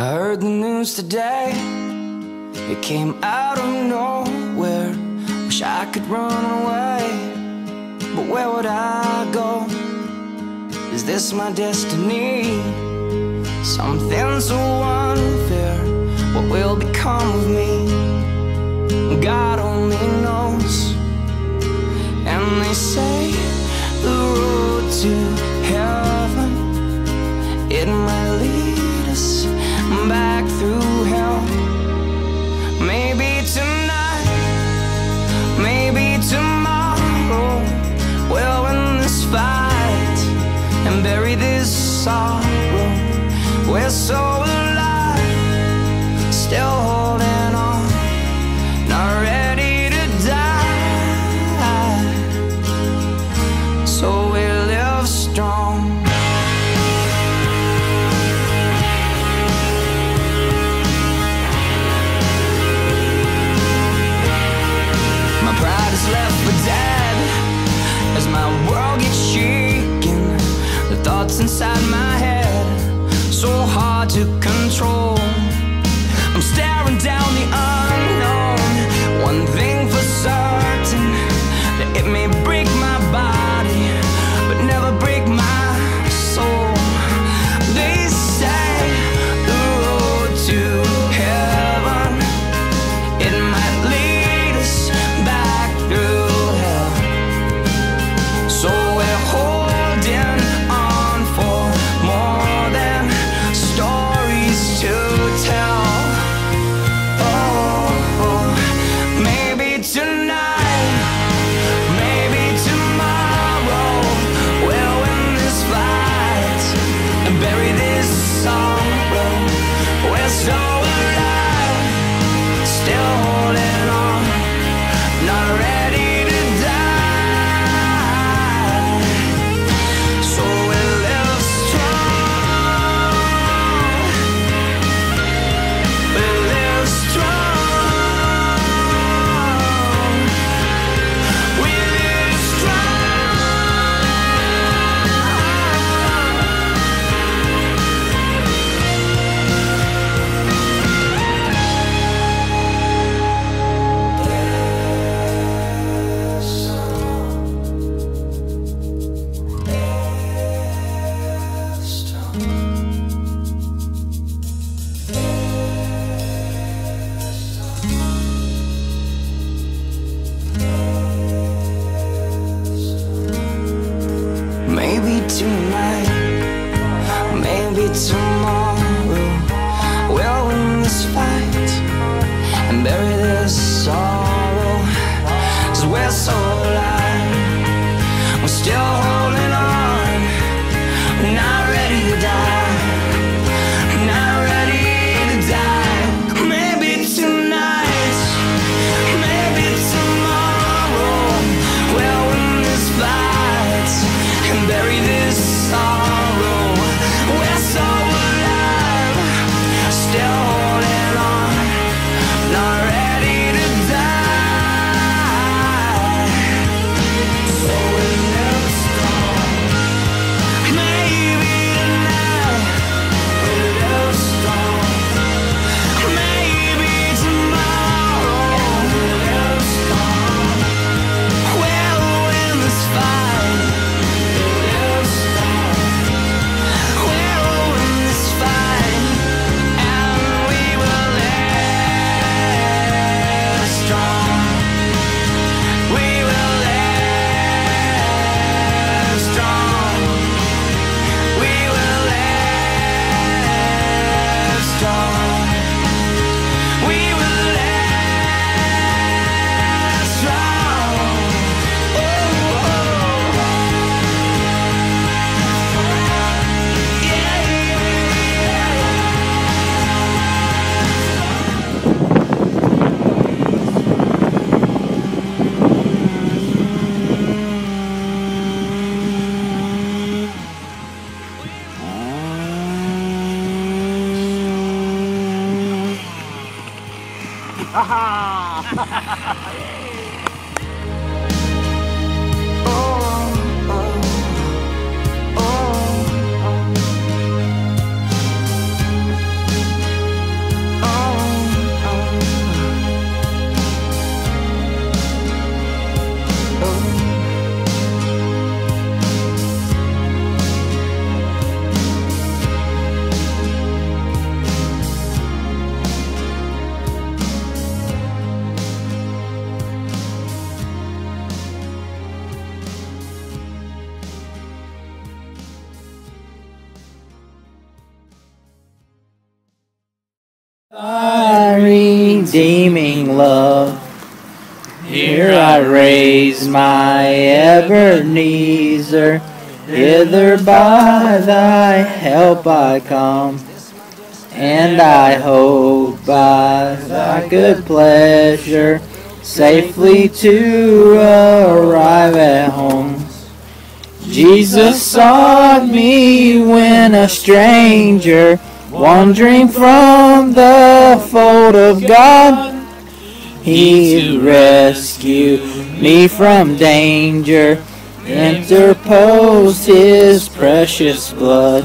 I heard the news today It came out of nowhere Wish I could run away But where would I go? Is this my destiny? Something so unfair What will become of me? God only knows And they say The road to heaven It might lead us sorrow. We're so to control. I'm staring down the unknown. One thing for certain that it may break my body. Maybe tonight, maybe tomorrow. We'll win this fight and bury this sorrow. Cause we're so alive, we're still 哈哈哈哈。哈哈 Thy redeeming love. Here I raise my Ebenezer, hither by thy help I come, and I hope by thy good pleasure safely to arrive at home. Jesus sought me when a stranger, wandering from the fold of God. He rescued me from danger, interposed his precious blood.